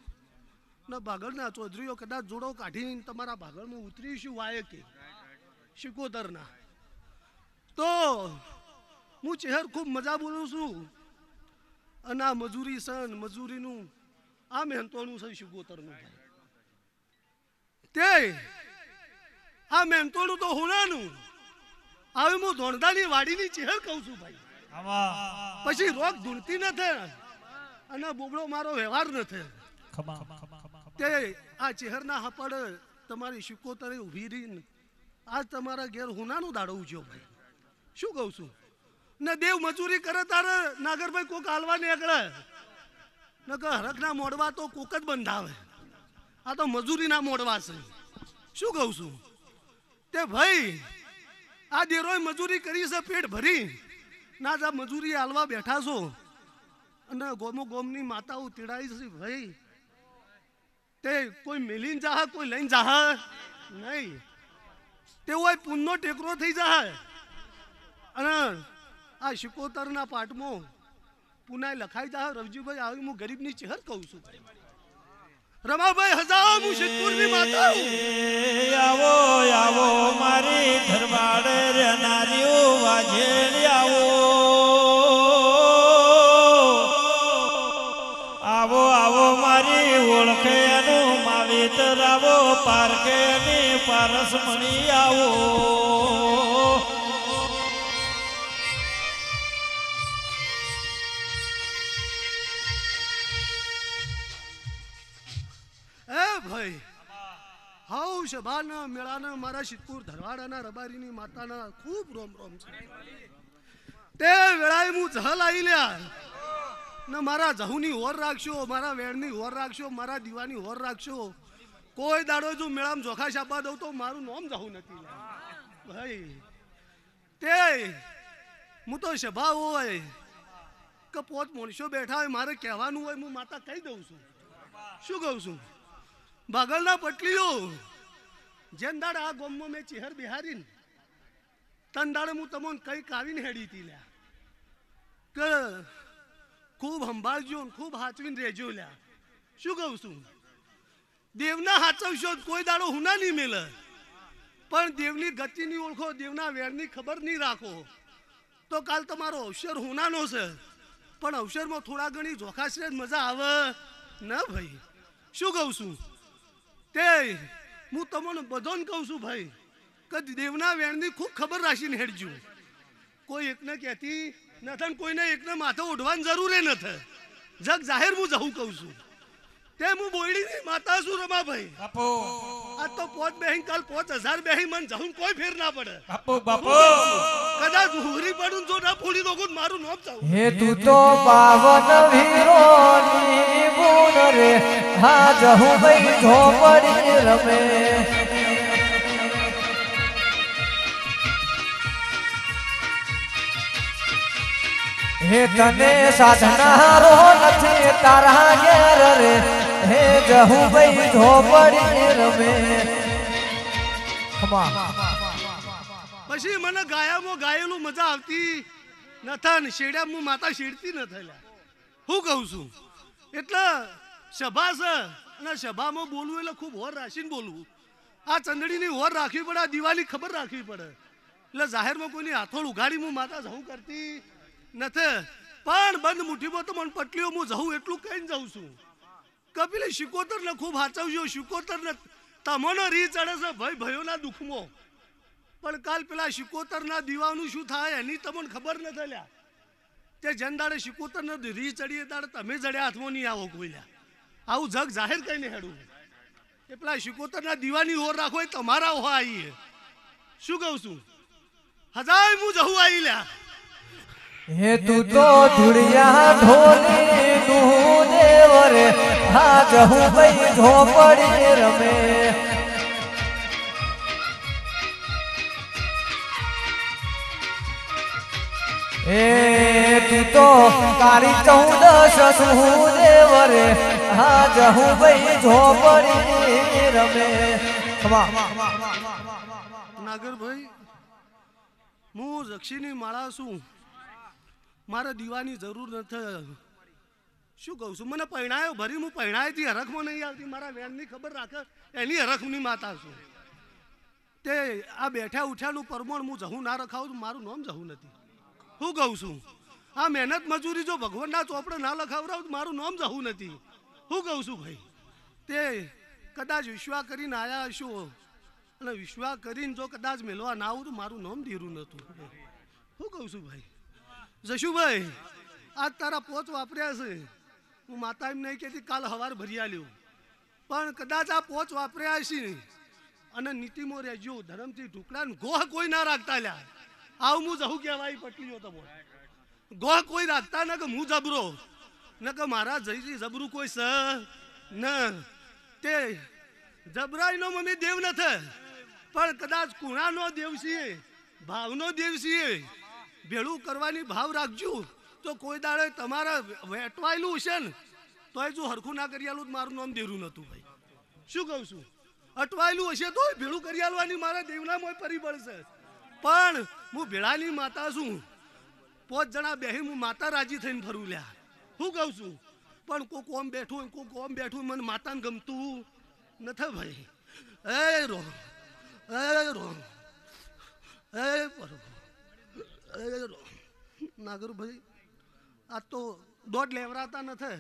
ના ભાગળના ચૌધરીઓ કદાચ જોડો કાઢીને તમારા ભાગળમાં ઉતરીશું વાયકે. શિકોતરના. તો હું ચહેર ખૂબ મજા બોલું છું. અને આ મજૂરી સન, મજૂરીનું, આ મહેનતોનું છે શિકોતરનું ભાઈ. તે આ મહેનતોનું તો હોનાનું હવે હું ધોણદાની વાડીની ચહેર કહું છું ભાઈ. પછી રોગ ધૂળતી નથી અને બોબડો મારો વ્યવહાર નથી તે આ ચહેરના હપડ તમારી શિકોતરે ઊભી રહીને આજ તમારા ઘેર હુનાનું દાડવું જો ભાઈ. શું કહું છું? ને દેવ મજૂરી કરે તારે નાગરભાઈ કોક હાલવા નીકળે. ને કે હરખના મોડવા તો કોક જ બંધાવે. આ તો મજૂરીના મોડવા છે. શું કહું છું? તે ભાઈ, આ દેરોય મજૂરી કરી છે, પેટ ભરી. ના, જ મજૂરી હાલવા બેઠા છો. અને ગોમો ગોમની માતાઓ તીડાઈ છે, ભાઈ. તે કોઈ મેલીને જાહ, કોઈ લઈને જાહ? નહીં. તે હોય પુનનો ટેકરો થઈ જાહ. અને આ શિકોતરના પાઠમાં પુનાય લખાઈ જા રવજીભાઈ, આવી હું ગરીબની ચહેર કહું છું. રમાભાઈ હજાર હું માતા. આવો આવો, મારી ધરવાડ રહેનારીઓ વાજે આવો આવો આવો, મારી ઓળખે એનું માવી આવો પારકે ની પારસ સભાના મેળાના મારા સિદ્ધપુર ધરવાડાના રબારીની માતાના ખૂબ રોમ રોમ છે. તે વેળાએ હું જહલ આવી લ્યા. ને મારા જહુની હોર રાખશો, મારા વેણની હોર રાખશો, મારા દીવાની હોર રાખશો. કોઈ દાડો જો મેળામાં જોખા છાપવા દઉં તો મારું નામ જહુ નથી. ભાઈ, તે હું તો સભા હોય કે પોત માણસો બેઠા હોય, મારે કહેવાનું હોય, હું માતા કહી દઉં છું. શું કહું છું? બાગલના પટલીઓ જેન દાડ આ ગોમમાં મેં ચહેર બિહારીને તન દાડે હું તમને કંઈક આવીને હેડી હતી લ્યા કે ખૂબ સંભાળજો ને ખૂબ હાચવીને રહેજો લ્યા શું કહું છું દેવના હાચવશો તો કોઈ દાડો હુના નહીં મેલે પણ દેવની ગતિની ઓળખો દેવના વેરની ખબર નહીં રાખો તો કાલ તમારો અવસર હોનાનો છે પણ અવસરમાં થોડા ઘણી જોખાશે જ મજા આવે ના ભાઈ શું કહું છું તે હું તમને બધાને કહું છું ભાઈ કે દેવના વેણની ખૂબ ખબર રાખીને હેડજો. કોઈ એકને કહેતી નથી ને કોઈને એકને માથે ઓઢવાની જરૂરે નથી જગ જાહેર હું જવું કહું છું. તે હું બોયડીની માતા છું રમાભાઈ બાપુ. આ તો પોત બેહી કાલ પોચ હજાર બેહી મન જવું કોઈ ફેર ના પડે. બાપો બાપો. કદાચ હુરી પડું જો ના ફોડી દો મારું નોમ જાવ હે તું તો પાવન વીરોની બોલ રે હા જહું ભાઈ ઝોપડી રમે. હે તને સાધનારો નથી તારા ઘેર રે હે જહુ ભાઈ ઝોપડી રમે ખમા પછી મને ગાયામાં ગાયેલું મજા આવતી નથા ને શેડ્યામાં માતા શેડતી ન થયેલા હું કહું છું એટલે સભા છે અને સભામાં બોલવું એટલે ખૂબ હોર રાખીને બોલવું આ ચંદડીની હોર રાખવી પડે આ દિવાળી ખબર રાખવી પડે એટલે જાહેરમાં કોઈની હાથોડ ઉઘાડી હું માતા જવું કરતી નથી. પણ બંધ મુઠ્ઠીમાં તો મને પટલીઓ હું જવું એટલું કહીને જાઉં છું. કપિલે શિકોતર ને ખૂબ હાચવજો શિકોતર ને તમોનો રી ચડે છે ભય, ભયોના દુઃખમાં. પણ કાલ પેલા શિકોતરના દીવાનું શું થાય એની તમને ખબર ન થયેલા તે જનદાડે શિકોતર ને રી ચડીએ દાડે તમે જડ્યા હાથમાં નહીં આવો કોઈ આવું જગ જાહેર કહીને હેડું એ પેલા શિકોતરના દીવાની ઓર રાખો એ તમારા હો આવીએ શું કહું છું? હજાય હું જવું આવી લ્યા. હે તું તો ધુડિયા ઢોલી નું દેવ રે હા જહું ભાઈ ઝોપડી રમે. હે તું તો તારી ચૌદશ શું દેવ રે હા જહું ભાઈ ઝોપડી રમે નાગરભાઈ, હું રક્ષીની માળા છું. મારે દીવાની જરૂર નથી. શું કહું છું? મને પહેણાયો ભરી હું પહેણાયથી હરખમાં નહીં આવતી. મારા વેણની ખબર રાખે, એની હરખની માતા છું. તે આ બેઠા ઉઠ્યાનું પરમણ હું જહું ના રખાવું મારું નામ જહું નથી. હું કહું છું, આ મહેનત મજૂરી જો ભગવાનના ચોપડે ના લખાવડાવું મારું નામ જહું નથી. હું કહું છું ભાઈ, તે કદાચ વિશ્વા કરીને આવ્યા હશો. અને વિશ્વાસ કરીને જો કદાચ મેળવા ના આવું તો મારું નામ ધીરું નહોતું. શું કહું છું ભાઈ જશુભાઈ, આજ તારા પોચ વાપર્યા છે. હું માતા એમ નહીં કહેતી, કાલ હવાર ભરી આલ્યો. પણ કદાચ આ પોચ વાપર્યા છે અને નીતિમાં રહેજો, ધર્મથી ઢુકડા ગોહ કોઈ ના રાખતા લ્યા. આવું હું જવું કહેવાય પટલીઓ તમે ગોહ કોઈ રાખતા ન કે હું જબરો. ન કે મારા જઈ જબરું કોઈ સ ન. તે જબરાઈનો મમ્મી દેવ નથી પણ કદાચ કુણાનો દેવ છીએ, ભાવનો દેવ છીએ ભેળું કરવાની ભાવ રાખજો. તો કોઈ દાડે તમારા વેટવાયેલું હશે ને, તોય જો હરખું ના કરી આલું મારું નામ દેરું નતું ભાઈ. શું કહું છું? અટવાયેલું હશે તો ભેળું કરી મારા દેવના મોય પરિબળ છે. પણ હું ભેળાની માતા છું. પાંચ જણા બેહી હું માતા રાજી થઈને ફરું લ્યા. હું કહું છું? પણ કોઈ કોમ બેઠું કોઈ કોમ બેઠું મને માતાને ગમતું નથી ભાઈ. એ રો એ રો એ પ્રભુ એ રો નાગરભાઈ આ તો દોઢ લેવરાતા નથી.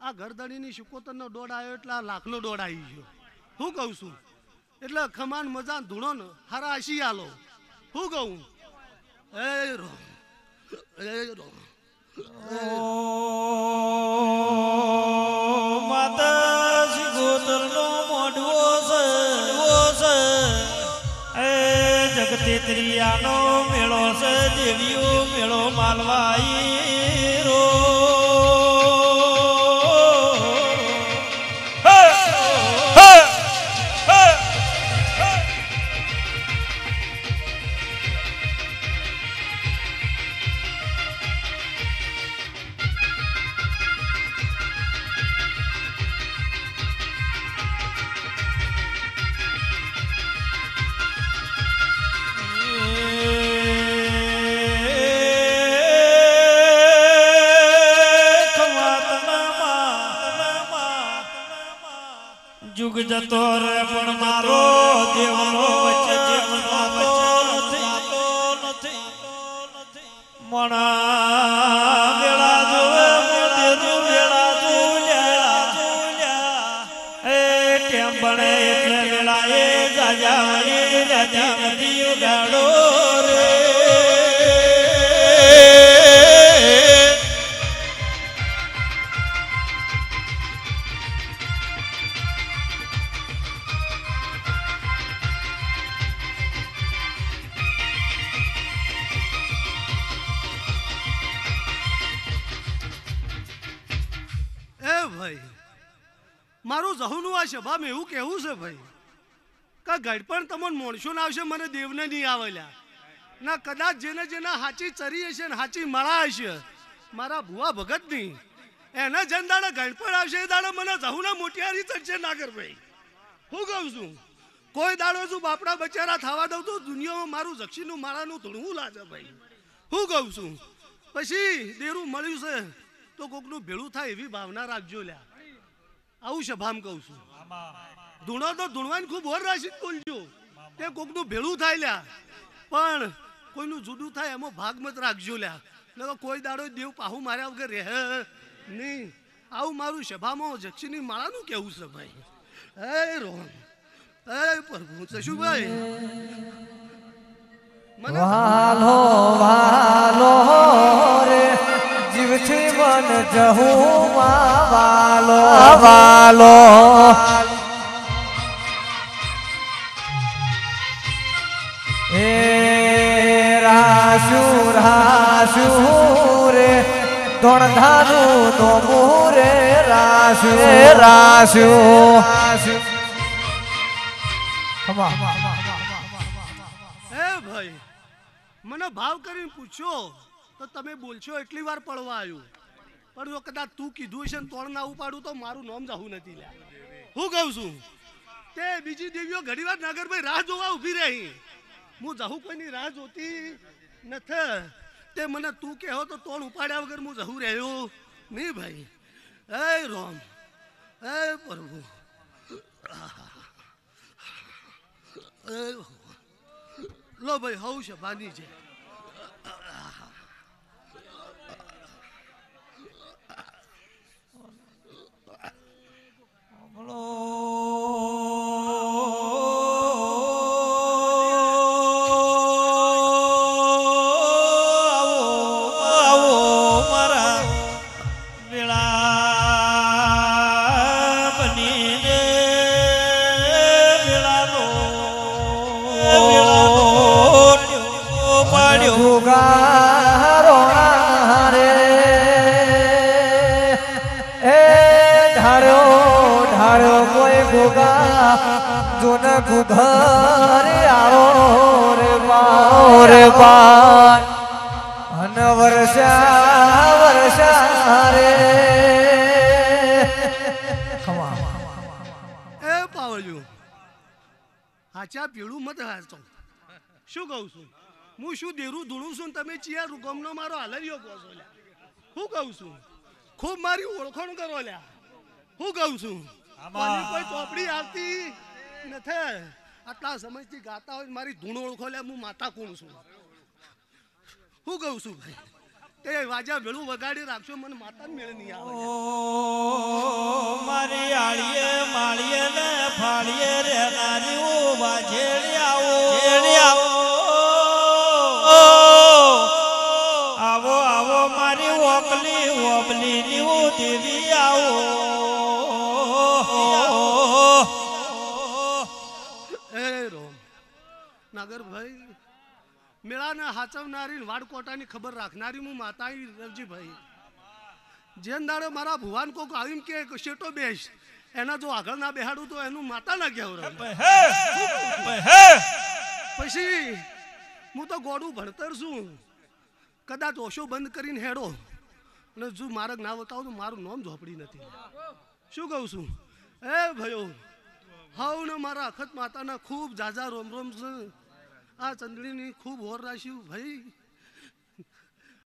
આ ગરદડીની શુકોતરનો દોડ આવ્યો એટલે આ લાખનો દોડ આવી ગયો. હું કહું છું, એટલે ખમાન મજા ધૂણો ને હારા આશી આલો. હું કહું, એ રો એ રો. માતાજી જગતેત્રિયાનો મેળો છે દેવીઓ મેળો માલવાઈ ગડપણ તમને મોણસો આવશે, મને દેવને નહીં આવેલા. ના, કદાચ જેને જેને હાચી ચરી હશે ને હાચી મળા હશે, મારા ભુવા ભગત નહીં. એના જન દાડે ગણપણ આવશે એ દાડે મને જહુના મોટિયારી ચડશે નાગરભાઈ. હું કહું છું, કોઈ દાડો છું બાપડા બચારા થવા દઉં તો દુનિયામાં મારું જક્ષીનું માળાનું ધૂણવું લાગે ભાઈ. હું કહું છું, પછી દેરું મળ્યું છે, તો કોકનું ભેળું થાય એવી ભાવના રાખજો લ્યા. આવું સભામ કહું છું. ધૂણો તો ધૂણવાની ખૂબ ઓર રાશિ બોલજો. તે કોકનું ભેળું થાય લ્યા. પણ કોઈનું જુદું થાય એમાં ભાગ મત રાખજો લ્યા. એટલે કોઈ દાડો દેવ પાહુ માર્યા વગર રહે. નહીં. આવું મારું સભામાં જક્ષીની માળાનું કેવું છે ભાઈ. હે રોહન. હે પ્રભુ શશુભાઈ મને વાલો વાલો રે જીવથી મન જહું વાલો વાલો. એ રાસુ રાસુ તો મુરે નોમું રે રાસુ રાસુ હે ભાઈ મને ભાવ કરીને પૂછ્યો તો તમે બોલશો એટલી વાર પડવા આવ્યું. પણ જો કદાચ તું કીધું છે ને તોડ ના ઉપાડું તો મારું નામ જાવું નથી લ્યા. હું કહું છું તે બીજી દેવીઓ ઘડીવાર નાગરભાઈ રાહ જોવા ઊભી રહી. હું જાઉં કોઈની રાહ જોતી નથી. તે મને તું કહેવો તો તોણ ઉપાડ્યા વગર હું જવું રહ્યો. નહીં ભાઈ. હે રોમ. હે પ્રભુ. લો ભાઈ હવું છે બાની છે. આવો ઉગારો રે એ ઢાળ્યો ઢાળ્યો કોઈ ગુગા જોન ગુધર આવો રે બા રે બા અન વર્ષા વર્ષા રે. એ પાવળ્યું હાચા પીળું મત હાચો શું કહું છું? હું શું દેરું ધૂણું છું તમે ચિયા ગમનો મારો હાલરિયો કહો છો હું કહું છું? ખૂબ મારી ઓળખાણ કરો લ્યા. હું કહું છું? કોઈ ચોપડી આવતી નથી. આટલા સમયથી ગાતા હોય મારી ધૂણ ઓળખો લ્યા હું માતા કોણ છું. હું કહું છું ભાઈ તે વાજા ભેળું વગાડી રાખશો મને માતા મેળ નહીં આવે. મારી આળીએ માળીએ ને ફાળીએ રહેનારી ઓ વાજેડી આવો. આવો નાગરભાઈ મેળાને હાચવનારી વાડકોટાની ખબર રાખનારી હું માતા રવજીભાઈ. જેન દાડે મારા ભુવાન કોક આવીને કે શેટો બેસ એના જો આગળ ના બેહાડું તો એનું માતા ના કહેવું પછી હું તો ગોડું ભણતર છું. કદાચ ઓશો બંધ કરીને હેડો. અને જો માર્ગ ના બતાવો તો મારું નામ ઝોપડી નથી. શું કહું છું? એ ભયો હાઉ ને મારા અખત માતાના ખૂબ જાજા રોમ રોમ આ ચંદડીની ખૂબ હોર રાખ્યું ભાઈ.